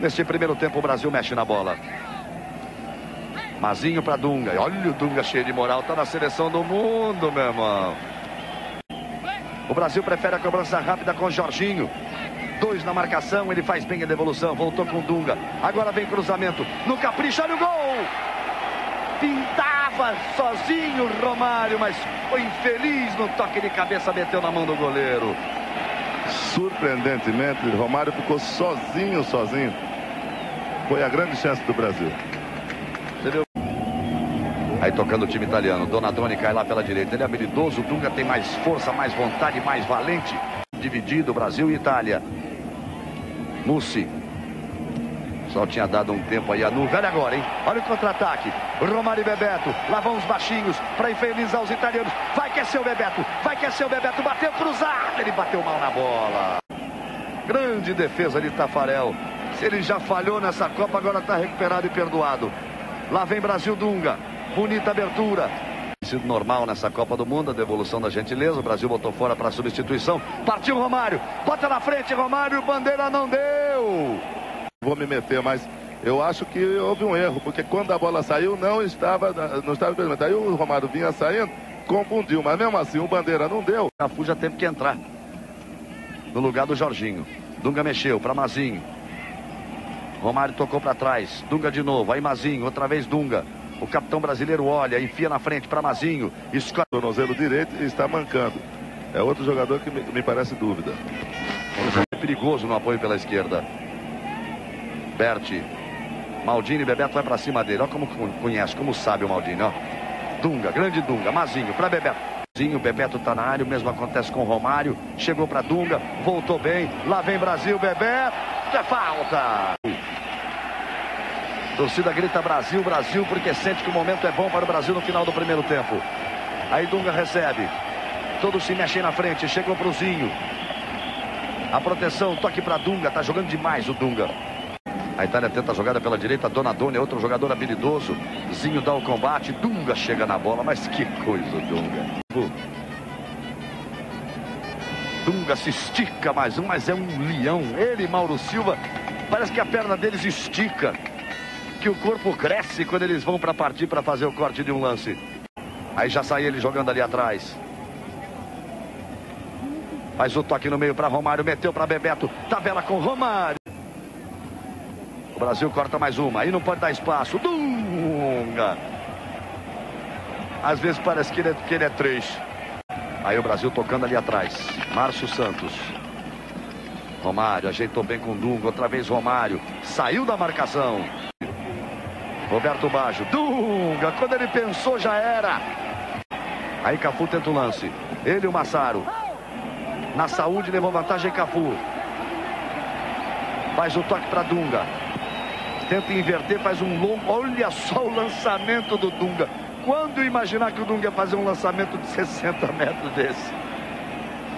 Neste primeiro tempo, o Brasil mexe na bola. Mazinho para Dunga. Olha o Dunga cheio de moral. Tá na seleção do mundo, meu irmão. O Brasil prefere a cobrança rápida com Jorginho. Dois na marcação, ele faz bem a devolução. Voltou com Dunga. Agora vem cruzamento. No capricho, olha o gol! Pintava sozinho Romário, mas foi infeliz no toque de cabeça, meteu na mão do goleiro. Surpreendentemente, Romário ficou sozinho, sozinho. Foi a grande chance do Brasil. Aí tocando o time italiano. Donadoni cai lá pela direita. Ele é habilidoso. Dunga tem mais força, mais vontade, mais valente. Dividido Brasil e Itália. Mussi. Só tinha dado um tempo aí a nuvem. Olha agora, hein? Olha o contra-ataque. Romário e Bebeto. Lá vão os baixinhos para infernizar os italianos. Vai que é seu Bebeto. Vai que é seu Bebeto. Bateu cruzado. Ele bateu mal na bola. Grande defesa de Tafarel. Se ele já falhou nessa Copa, agora está recuperado e perdoado. Lá vem Brasil Dunga. Bonita abertura. Sido normal nessa Copa do Mundo, a devolução da gentileza. O Brasil botou fora para substituição. Partiu Romário. Bota na frente, Romário. Bandeira não deu. Vou me meter, mas eu acho que houve um erro, porque quando a bola saiu, não estava, não estava impedido. Aí o Romário vinha saindo, confundiu, mas mesmo assim o Bandeira não deu. Cafu já teve que entrar no lugar do Jorginho. Dunga mexeu para Mazinho. Romário tocou para trás. Dunga de novo. Aí Mazinho, outra vez Dunga. O capitão brasileiro olha, enfia na frente para Mazinho. Escolhe o tornozelo direito e está mancando. É outro jogador que me, me parece dúvida. É perigoso no apoio pela esquerda. Berti. Maldini, Bebeto vai para cima dele. Olha como conhece, como sabe o Maldini, ó. Dunga, grande Dunga. Mazinho para Bebeto. Mazinho, Bebeto tá na área, o mesmo acontece com o Romário. Chegou para Dunga, voltou bem. Lá vem Brasil, Bebeto. É falta. Torcida grita Brasil, Brasil, porque sente que o momento é bom para o Brasil no final do primeiro tempo. Aí Dunga recebe. Todos se mexem na frente. Chegou pro Zinho. A proteção, toque para Dunga. Tá jogando demais o Dunga. A Itália tenta a jogada pela direita. Donadoni é outro jogador habilidoso. Zinho dá o combate. Dunga chega na bola. Mas que coisa, Dunga. Dunga se estica mais um, mas é um leão. Ele Mauro Silva. Parece que a perna deles estica que o corpo cresce quando eles vão para partir para fazer o corte de um lance. Aí já sai ele jogando ali atrás. Faz o toque no meio para Romário, meteu para Bebeto, tabela com Romário. Brasil corta mais uma, aí não pode dar espaço. Dunga. Às vezes parece que ele, é, que ele é três. Aí o Brasil tocando ali atrás. Márcio Santos. Romário ajeitou bem com Dunga, outra vez Romário. Saiu da marcação. Roberto Baggio. Dunga, quando ele pensou já era. Aí Cafu tenta o lance. Ele e o Massaro. Na saúde levou vantagem Cafu. Faz o toque para Dunga. Tenta inverter, faz um longo. Olha só o lançamento do Dunga. Quando imaginar que o Dunga ia fazer um lançamento de 60 metros desse?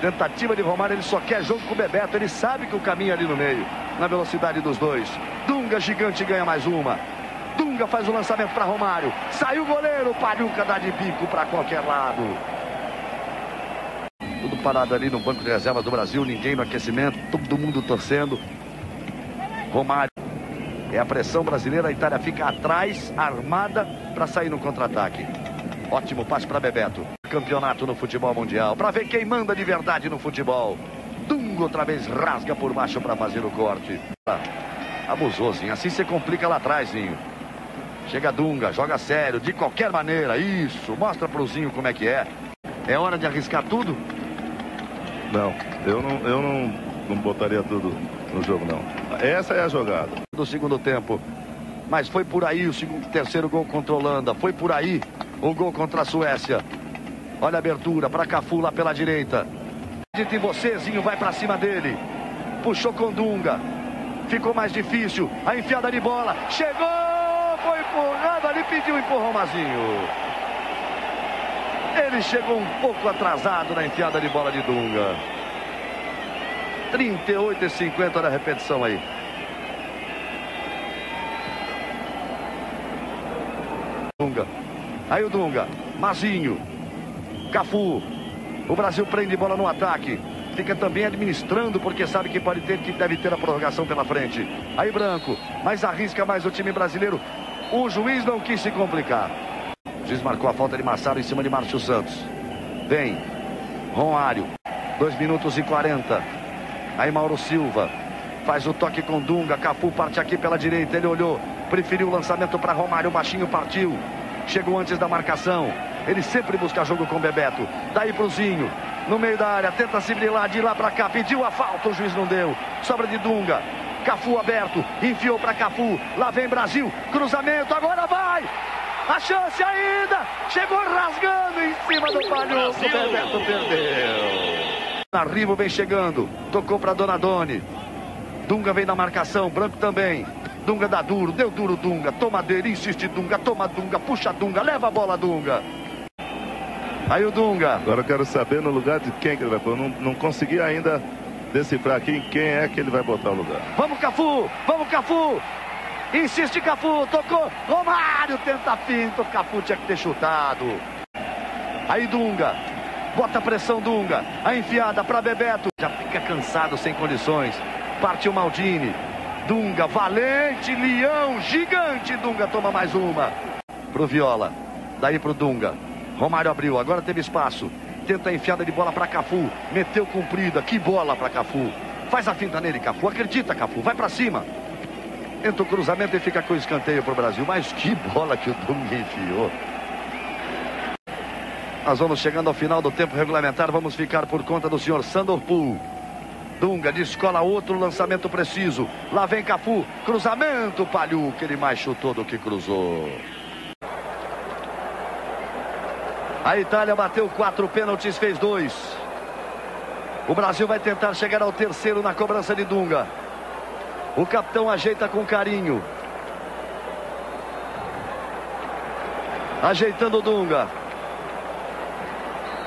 Tentativa de Romário, ele só quer jogo com o Bebeto. Ele sabe que o caminho é ali no meio, na velocidade dos dois. Dunga gigante ganha mais uma. Dunga faz o lançamento para Romário. Saiu o goleiro, Pariuca dá de bico para qualquer lado. Tudo parado ali no banco de reserva do Brasil, ninguém no aquecimento, todo mundo torcendo. Romário. É a pressão brasileira, a Itália fica atrás, armada, para sair no contra-ataque. Ótimo passe para Bebeto. Campeonato no futebol mundial, para ver quem manda de verdade no futebol. Dunga outra vez rasga por baixo para fazer o corte. Abusou, Zinho. Assim você complica lá atrás, Zinho. Chega Dunga, joga sério, de qualquer maneira. Isso, mostra pro Zinho como é que é. É hora de arriscar tudo? Não, eu não, eu não, não botaria tudo no jogo, não. Essa é a jogada. Do segundo tempo. Mas foi por aí o segundo, terceiro gol contra a Holanda. Foi por aí o gol contra a Suécia. Olha a abertura para Cafu lá pela direita. Acredita em você, Zinho vai para cima dele. Puxou com Dunga. Ficou mais difícil. A enfiada de bola. Chegou! foi empurrado ali, pediu empurrão Mazinho. Ele chegou um pouco atrasado na enfiada de bola de Dunga. 38 e 50 na repetição aí. Dunga. Aí o Dunga. Mazinho. Cafu. O Brasil prende bola no ataque. fica também administrando, porque sabe que pode ter, que deve ter a prorrogação pela frente. Aí Branco, mas arrisca mais o time brasileiro. O juiz não quis se complicar. O juiz marcou a falta de Massaro em cima de Márcio Santos. Vem, Romário, 2 minutos e 40. Aí Mauro Silva, faz o toque com Dunga, Capu parte aqui pela direita, ele olhou, preferiu o lançamento para Romário, baixinho partiu. Chegou antes da marcação. Ele sempre busca jogo com Bebeto. Daí pro Zinho. No meio da área, tenta se brilhar de lá para cá. Pediu a falta, o juiz não deu. Sobra de Dunga. Cafu aberto, enfiou para Cafu. Lá vem Brasil. Cruzamento, agora vai! A chance ainda! Chegou rasgando em cima do Palhoco. Bebeto perdeu. Arrivo vem chegando. Tocou para Dona Doni. Dunga vem na marcação, Branco também. Dunga dá duro, deu duro Dunga, toma dele, insiste Dunga, toma Dunga, puxa Dunga, leva a bola Dunga. Aí o Dunga. Agora eu quero saber no lugar de quem que ele vai pôr. Não, não consegui ainda decifrar aqui em quem é que ele vai botar o lugar. Vamos Cafu, vamos Cafu. Insiste Cafu, tocou. Romário tenta finto, Cafu tinha que ter chutado. Aí Dunga, bota pressão Dunga, a enfiada para Bebeto. Já fica cansado, sem condições. Partiu Maldini. Dunga, valente, leão, gigante. Dunga toma mais uma. Pro Viola. Daí pro Dunga. Romário abriu, agora teve espaço. Tenta a enfiada de bola para Cafu. Meteu comprida. Que bola para Cafu. Faz a finta nele, Cafu. Acredita, Cafu. Vai para cima. Entra o cruzamento e fica com o escanteio pro Brasil. Mas que bola que o Dunga enfiou. Nós vamos chegando ao final do tempo regulamentar. Vamos ficar por conta do senhor Sandor Pool. Dunga descola outro lançamento preciso. Lá vem Cafu. Cruzamento, Palhu, que ele mais chutou do que cruzou. A Itália bateu quatro pênaltis, fez dois. O Brasil vai tentar chegar ao terceiro na cobrança de Dunga. O capitão ajeita com carinho. Ajeitando Dunga.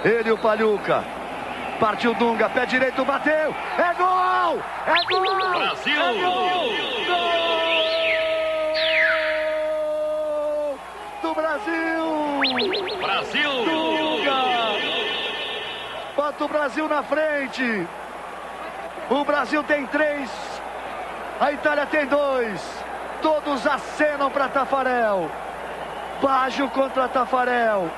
Ele o Palhuca. Partiu Dunga, pé direito, bateu. É gol! É gol! Brasil! É gol! Gol! Do Brasil! Brasil! Dunga! Bota o Brasil na frente. O Brasil tem três. A Itália tem dois. Todos acenam para Tafarel. Baggio contra Tafarel.